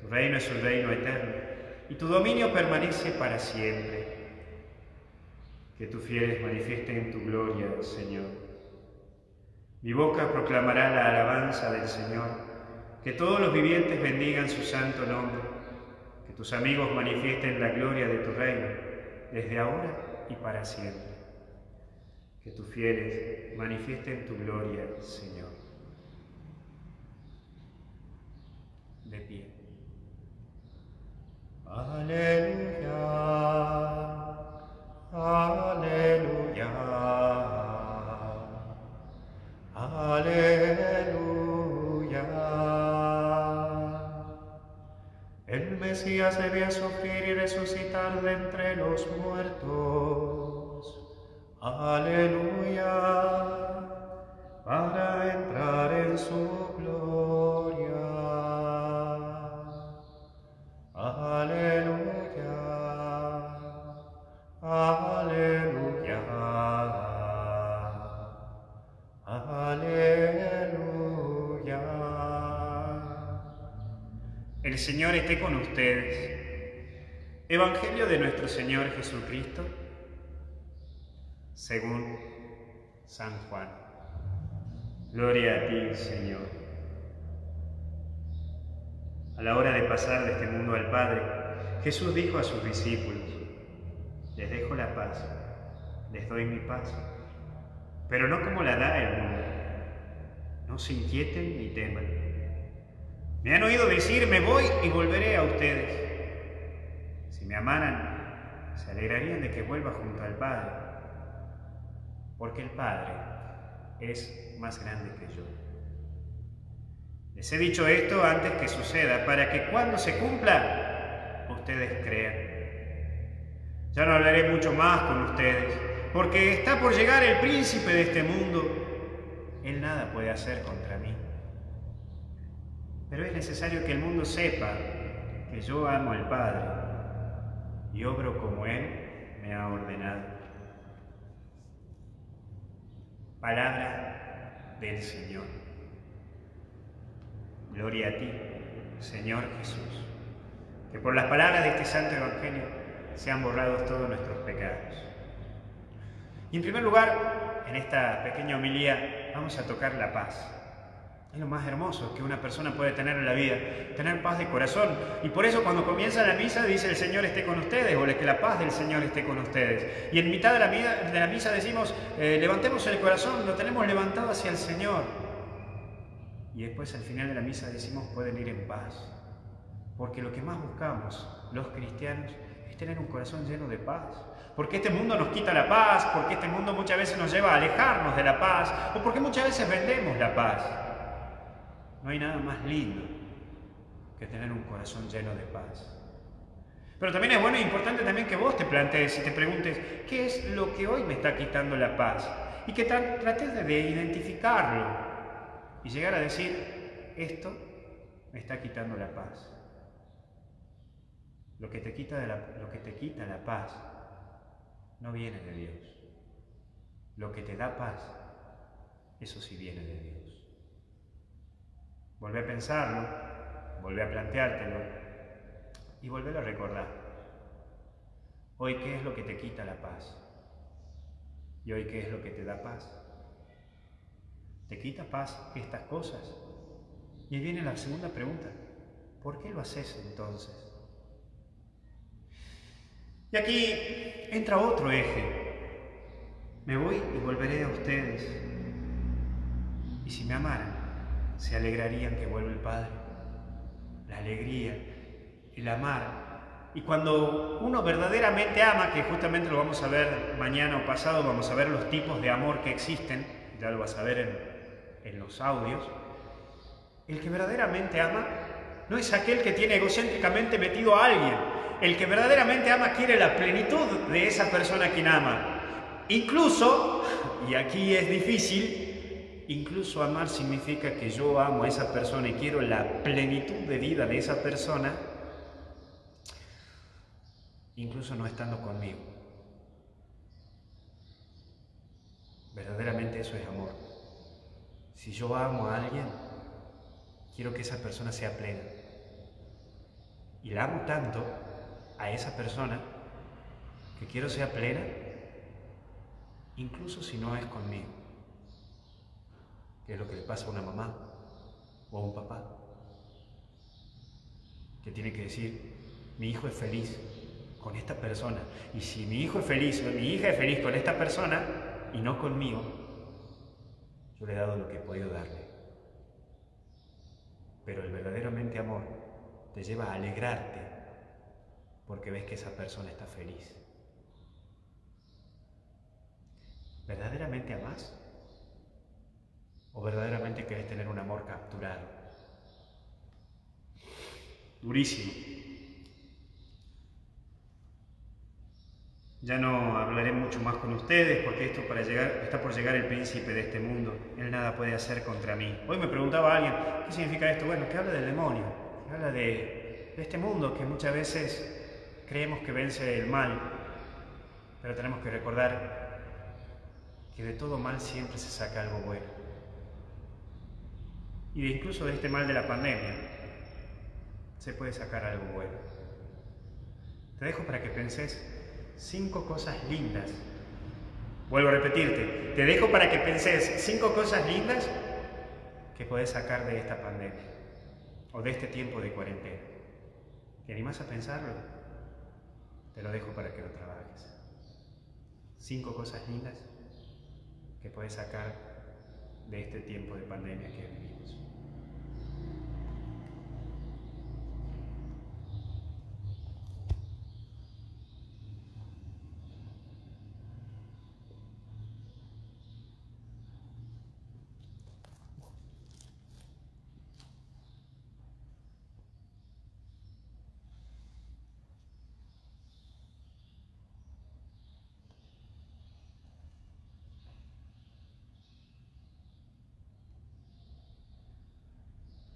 Tu reino es un reino eterno y tu dominio permanece para siempre. Que tus fieles manifiesten tu gloria, Señor. Mi boca proclamará la alabanza del Señor. Que todos los vivientes bendigan su santo nombre. Que tus amigos manifiesten la gloria de tu reino, desde ahora y para siempre. Que tus fieles manifiesten tu gloria, Señor. De pie. Aleluya, aleluya, aleluya. El Mesías debía sufrir y resucitar de entre los muertos. Aleluya, para entrar en su gloria. Aleluya, aleluya, aleluya. El Señor esté con ustedes. Evangelio de nuestro Señor Jesucristo, según San Juan. Gloria a ti, Señor. A la hora de pasar de este mundo al Padre, Jesús dijo a sus discípulos, les dejo la paz, les doy mi paz, pero no como la da el mundo. No se inquieten ni teman. Me han oído decir, me voy y volveré a ustedes. Si me amaran, se alegrarían de que vuelva junto al Padre, porque el Padre es más grande que yo. Les he dicho esto antes que suceda, para que cuando se cumpla, ustedes crean. Ya no hablaré mucho más con ustedes, porque está por llegar el príncipe de este mundo. Él nada puede hacer contra mí. Pero es necesario que el mundo sepa que yo amo al Padre y obro como Él me ha ordenado. Palabra del Señor. Gloria a ti, Señor Jesús. Que por las palabras de este santo Evangelio sean borrados todos nuestros pecados. Y en primer lugar, en esta pequeña homilía, vamos a tocar la paz. Es lo más hermoso que una persona puede tener en la vida, tener paz de corazón. Y por eso cuando comienza la misa dice el Señor esté con ustedes o que la paz del Señor esté con ustedes. Y en mitad de la, misa decimos, eh, levantemos el corazón, lo tenemos levantado hacia el Señor. Y después al final de la misa decimos, pueden ir en paz. Porque lo que más buscamos los cristianos es tener un corazón lleno de paz. Porque este mundo nos quita la paz, porque este mundo muchas veces nos lleva a alejarnos de la paz, o porque muchas veces vendemos la paz. No hay nada más lindo que tener un corazón lleno de paz. Pero también es bueno e importante también que vos te plantees y te preguntes, ¿qué es lo que hoy me está quitando la paz? Y que trates de identificarlo y llegar a decir, esto me está quitando la paz. Lo que te quita, lo que te quita la paz no viene de Dios. Lo que te da paz, eso sí viene de Dios. Volvé a pensarlo, volvé a planteártelo y volver a recordar. Hoy, ¿qué es lo que te quita la paz? ¿Y hoy qué es lo que te da paz? ¿Te quita paz estas cosas? Y ahí viene la segunda pregunta. ¿Por qué lo haces entonces? Y aquí entra otro eje. Me voy y volveré a ustedes. Y si me amaran, se alegrarían que vuelva el Padre. La alegría, el amar. Y cuando uno verdaderamente ama, que justamente lo vamos a ver mañana o pasado, vamos a ver los tipos de amor que existen, ya lo vas a ver en, en los audios, el que verdaderamente ama no es aquel que tiene egocéntricamente metido a alguien. El que verdaderamente ama quiere la plenitud de esa persona a quien ama. Incluso, y aquí es difícil, incluso amar significa que yo amo a esa persona y quiero la plenitud de vida de esa persona, incluso no estando conmigo. Verdaderamente eso es amor. Si yo amo a alguien, quiero que esa persona sea plena. Y la amo tanto a esa persona que quiero sea plena, incluso si no es conmigo. Que es lo que le pasa a una mamá o a un papá. Que tiene que decir, mi hijo es feliz con esta persona. Y si mi hijo es feliz o mi hija es feliz con esta persona y no conmigo, yo le he dado lo que he podido darle. Pero el verdaderamente amor te lleva a alegrarte porque ves que esa persona está feliz. ¿Verdaderamente amas? ¿O verdaderamente querés tener un amor capturado? Durísimo. Ya no hablaré mucho más con ustedes porque esto para llegar, está por llegar el príncipe de este mundo. Él nada puede hacer contra mí. Hoy me preguntaba alguien, ¿qué significa esto? Bueno, que habla del demonio, que habla de, de este mundo que muchas veces creemos que vence el mal, pero tenemos que recordar que de todo mal siempre se saca algo bueno. Y incluso de este mal de la pandemia se puede sacar algo bueno. Te dejo para que penses cinco cosas lindas. Vuelvo a repetirte, te dejo para que penses cinco cosas lindas que puedes sacar de esta pandemia o de este tiempo de cuarentena. ¿Te animas a pensarlo? Te lo dejo para que lo trabajes. Cinco cosas lindas que puedes sacar de este tiempo de pandemia que vivimos.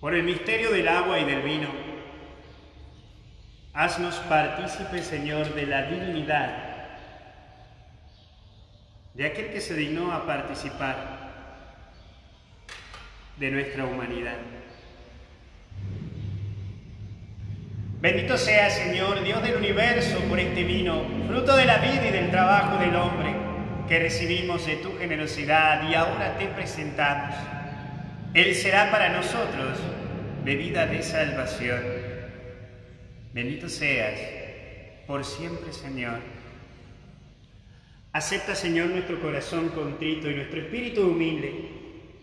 Por el misterio del agua y del vino, haznos partícipes, Señor, de la dignidad de aquel que se dignó a participar de nuestra humanidad. Bendito sea, Señor, Dios del universo, por este vino, fruto de la vida y del trabajo del hombre, que recibimos de tu generosidad y ahora te presentamos. Él será para nosotros bebida de salvación. Bendito seas por siempre, Señor. Acepta, Señor, nuestro corazón contrito y nuestro espíritu humilde,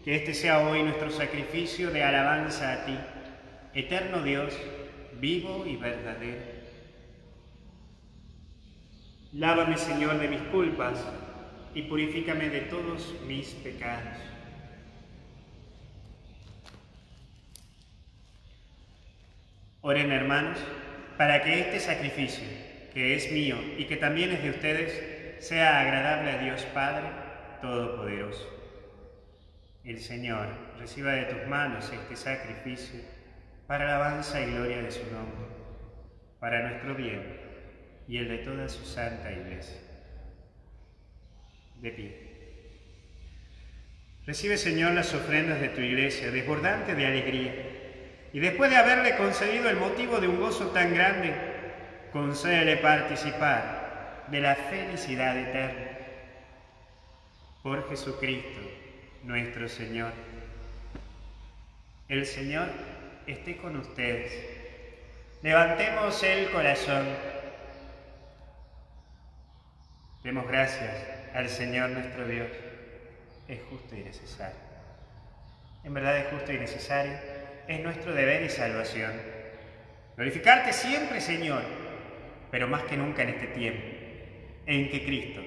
que este sea hoy nuestro sacrificio de alabanza a ti, eterno Dios, vivo y verdadero. Lávame, Señor, de mis culpas y purifícame de todos mis pecados. Oren hermanos, para que este sacrificio, que es mío y que también es de ustedes, sea agradable a Dios Padre Todopoderoso. El Señor reciba de tus manos este sacrificio para alabanza y gloria de su nombre para nuestro bien y el de toda su santa iglesia. De pie. Recibe, Señor, las ofrendas de tu iglesia, desbordante de alegría, y después de haberle concedido el motivo de un gozo tan grande, concédele participar de la felicidad eterna. Por Jesucristo, nuestro Señor. El Señor esté con ustedes. Levantemos el corazón. Demos gracias al Señor nuestro Dios. Es justo y necesario. En verdad es justo y necesario. Es nuestro deber y salvación. Glorificarte siempre, Señor, pero más que nunca en este tiempo, en que Cristo,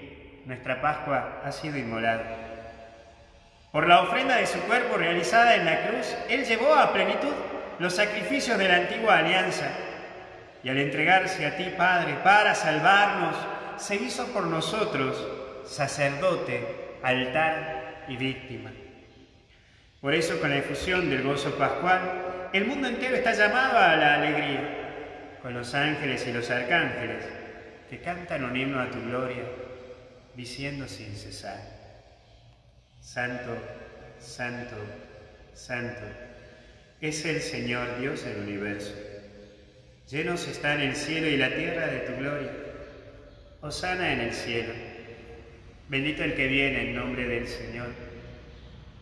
nuestra Pascua, ha sido inmolado. Por la ofrenda de su cuerpo realizada en la cruz, Él llevó a plenitud los sacrificios de la antigua alianza y al entregarse a ti, Padre, para salvarnos, se hizo por nosotros sacerdote, altar y víctima. Por eso, con la efusión del gozo pascual, el mundo entero está llamado a la alegría, con los ángeles y los arcángeles que cantan un himno a tu gloria, diciendo sin cesar, Santo, Santo, Santo, es el Señor Dios del universo. Llenos están el cielo y la tierra de tu gloria. Osana en el cielo. Bendito el que viene en nombre del Señor.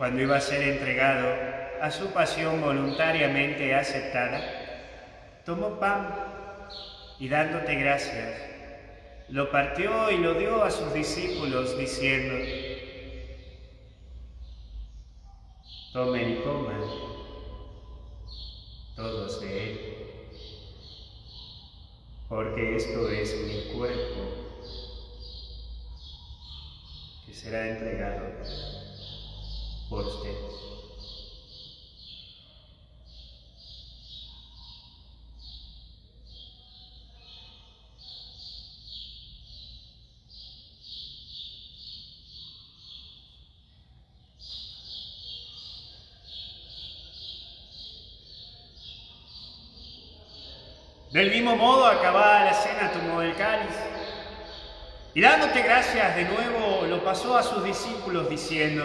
cuando iba a ser entregado a su pasión voluntariamente aceptada, tomó pan y dándote gracias, lo partió y lo dio a sus discípulos diciendo, tomen y coman todos de él, porque esto es mi cuerpo que será entregado por ustedes. Del mismo modo, acabada la cena, tomó el cáliz y dándote gracias de nuevo, lo pasó a sus discípulos diciendo,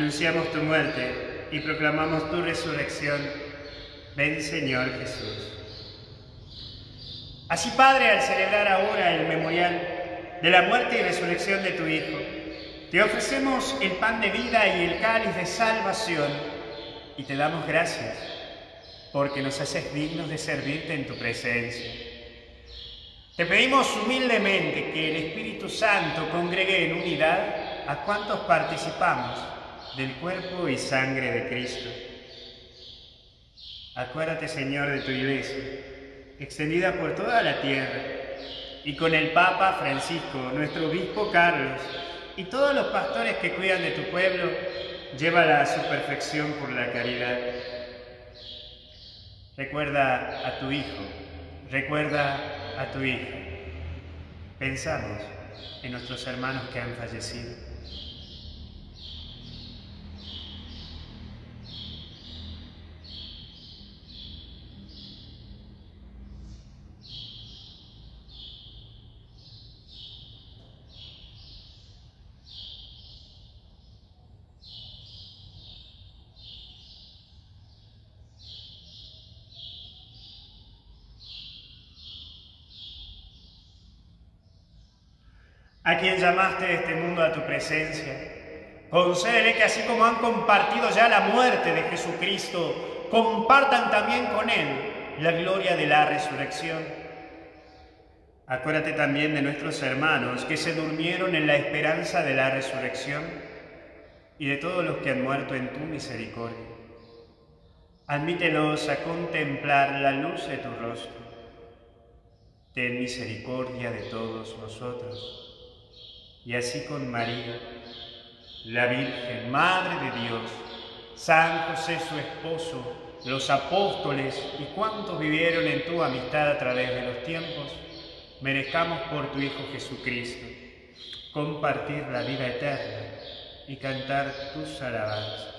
Anunciamos tu muerte y proclamamos tu resurrección. Ven Señor Jesús. Así Padre, al celebrar ahora el memorial de la muerte y resurrección de tu Hijo, te ofrecemos el pan de vida y el cáliz de salvación y te damos gracias porque nos haces dignos de servirte en tu presencia. Te pedimos humildemente que el Espíritu Santo congregue en unidad a cuantos participamos del cuerpo y sangre de Cristo. Acuérdate, Señor, de tu iglesia, extendida por toda la tierra, y con el Papa Francisco, nuestro obispo Carlos, y todos los pastores que cuidan de tu pueblo, llévala a su perfección por la caridad. Recuerda a tu Hijo, recuerda a tu Hijo. Pensamos en nuestros hermanos que han fallecido. A quien llamaste de este mundo a tu presencia. Concédele que así como han compartido ya la muerte de Jesucristo, compartan también con Él la gloria de la resurrección. Acuérdate también de nuestros hermanos que se durmieron en la esperanza de la resurrección y de todos los que han muerto en tu misericordia. Admítelos a contemplar la luz de tu rostro. Ten misericordia de todos nosotros. Y así con María, la Virgen, Madre de Dios, San José su esposo, los apóstoles y cuantos vivieron en tu amistad a través de los tiempos, merezcamos por tu Hijo Jesucristo compartir la vida eterna y cantar tus alabanzas.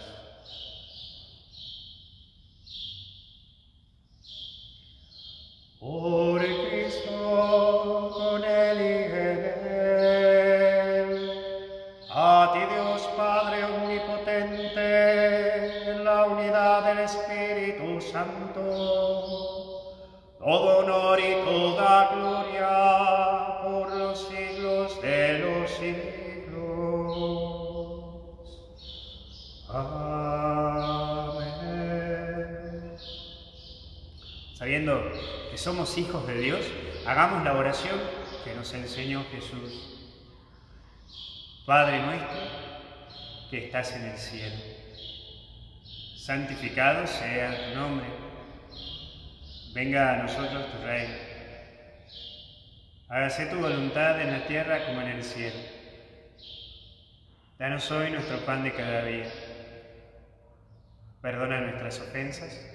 Somos hijos de Dios, hagamos la oración que nos enseñó Jesús. Padre nuestro que estás en el cielo, santificado sea tu nombre, venga a nosotros tu reino, hágase tu voluntad en la tierra como en el cielo. Danos hoy nuestro pan de cada día. Perdona nuestras ofensas,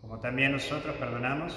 como también nosotros perdonamos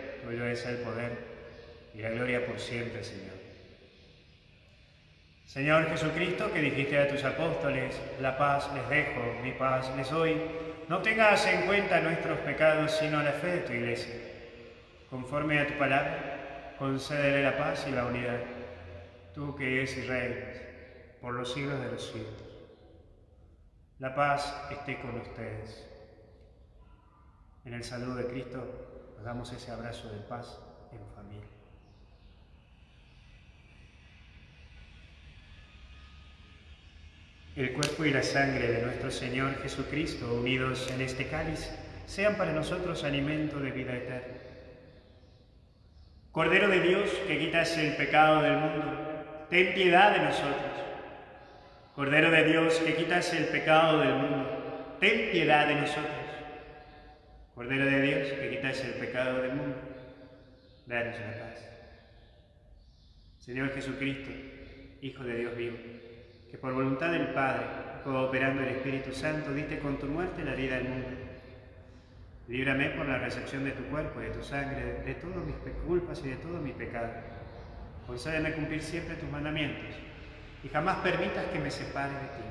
tuyo es el poder y la gloria por siempre, Señor. Señor Jesucristo, que dijiste a tus apóstoles, la paz les dejo, mi paz les doy, no tengas en cuenta nuestros pecados, sino la fe de tu iglesia. Conforme a tu palabra, concédele la paz y la unidad, tú que eres y por los siglos de los siglos. La paz esté con ustedes. En el saludo de Cristo damos ese abrazo de paz en familia. El cuerpo y la sangre de nuestro Señor Jesucristo, unidos en este cáliz, sean para nosotros alimento de vida eterna. Cordero de Dios, que quitas el pecado del mundo, ten piedad de nosotros. Cordero de Dios, que quitas el pecado del mundo, ten piedad de nosotros. Cordero de Dios, que quitas el pecado del mundo, danos la paz. Señor Jesucristo, Hijo de Dios vivo, que por voluntad del Padre, cooperando el Espíritu Santo, diste con tu muerte la vida al mundo. Líbrame por la recepción de tu cuerpo y de tu sangre, de todas mis culpas y de todo mi pecado. Concédeme cumplir siempre tus mandamientos y jamás permitas que me separe de ti.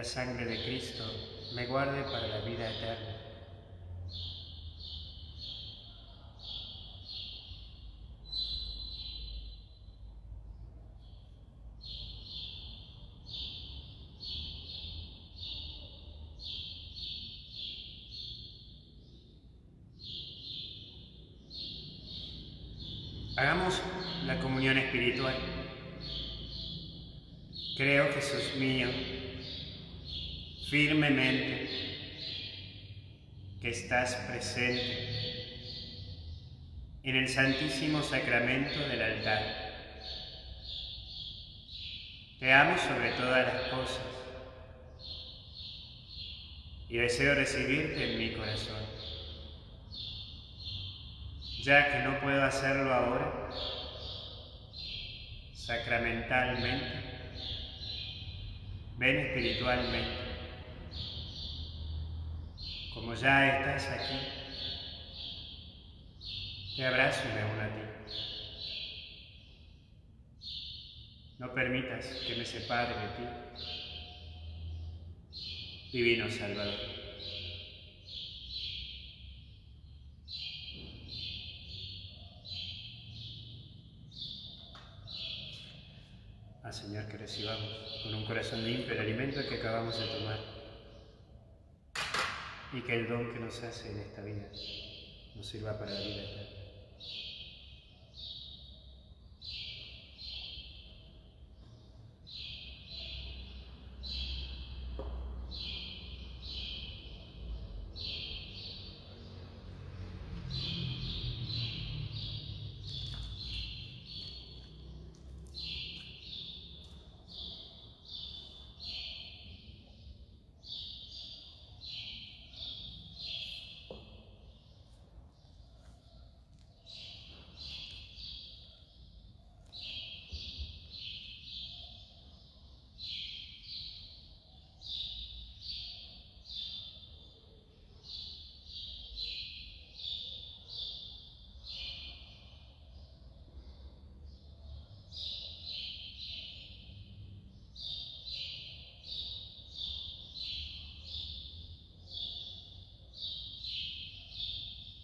La sangre de Cristo me guarde para la vida eterna. Hagamos la comunión espiritual. Creo, Jesús mío, firmemente que estás presente en el santísimo sacramento del altar. Te amo sobre todas las cosas y deseo recibirte en mi corazón. Ya que no puedo hacerlo ahora, sacramentalmente, ven espiritualmente. Como ya estás aquí, te abrazo me uno a ti. No permitas que me separe de ti, Divino Salvador. Ah, Señor, que recibamos con un corazón limpio el alimento que acabamos de tomar y que el don que nos hace en esta vida nos sirva para la vida eterna.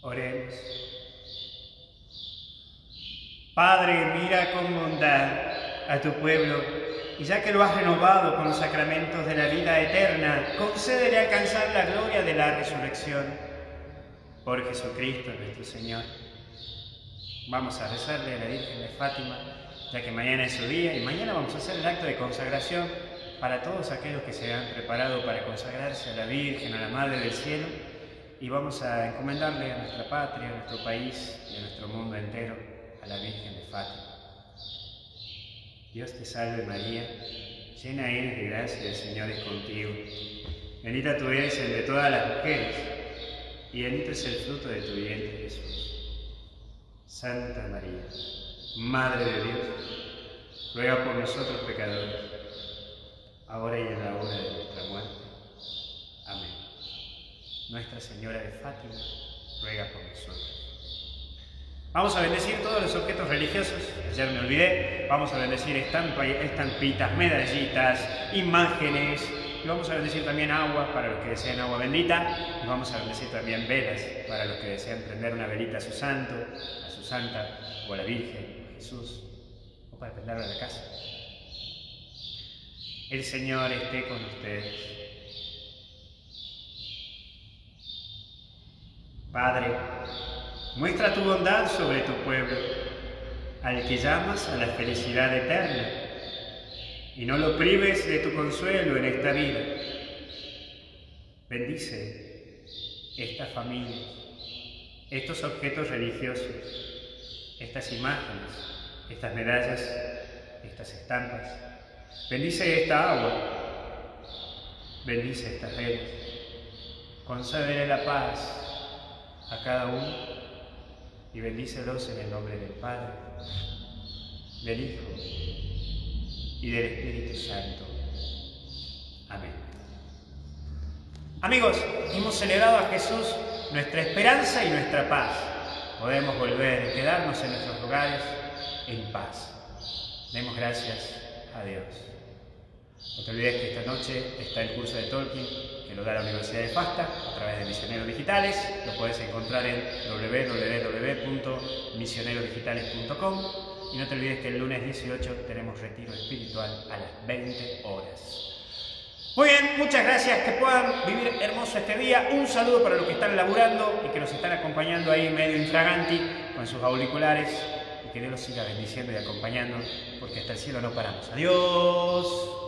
Oremos. Padre, mira con bondad a tu pueblo y ya que lo has renovado con los sacramentos de la vida eterna, concédele alcanzar la gloria de la resurrección. Por Jesucristo nuestro Señor. Vamos a rezarle a la Virgen de Fátima, ya que mañana es su día y mañana vamos a hacer el acto de consagración para todos aquellos que se han preparado para consagrarse a la Virgen, a la Madre del Cielo y vamos a encomendarle a nuestra patria, a nuestro país y a nuestro mundo entero a la Virgen de Fátima. Dios te salve María, llena eres de gracia, el Señor es contigo. Bendita tú eres entre todas las mujeres y bendito es el fruto de tu vientre Jesús. Santa María, Madre de Dios, ruega por nosotros pecadores, ahora y en la hora de nuestra muerte. Nuestra Señora de Fátima, ruega por nosotros. Vamos a bendecir todos los objetos religiosos, ayer me olvidé, vamos a bendecir estampitas, medallitas, imágenes, vamos a bendecir también agua para los que desean agua bendita, vamos a bendecir también velas para los que desean prender una velita a su santo, a su santa, o a la Virgen, a Jesús, o para prenderla a la casa. El Señor esté con ustedes. Padre, muestra tu bondad sobre tu pueblo, al que llamas a la felicidad eterna, y no lo prives de tu consuelo en esta vida. Bendice esta familia, estos objetos religiosos, estas imágenes, estas medallas, estas estampas. Bendice esta agua, bendice estas redes, concédele la paz a cada uno y bendícelos en el nombre del Padre, del Hijo y del Espíritu Santo. Amén. Amigos, hemos celebrado a Jesús nuestra esperanza y nuestra paz. Podemos volver a quedarnos en nuestros lugares en paz. Demos gracias a Dios. No te olvides que esta noche está el curso de Tolkien que lo da la Universidad de Fasta a través de Misioneros Digitales. Lo puedes encontrar en www.misionerosdigitales.com y no te olvides que el lunes 18 tenemos retiro espiritual a las 20 horas. Muy bien, muchas gracias, que puedan vivir hermoso este día. Un saludo para los que están laburando y que nos están acompañando ahí medio infraganti con sus auriculares que Dios los siga bendiciendo y acompañando, porque hasta el cielo no paramos. Adiós.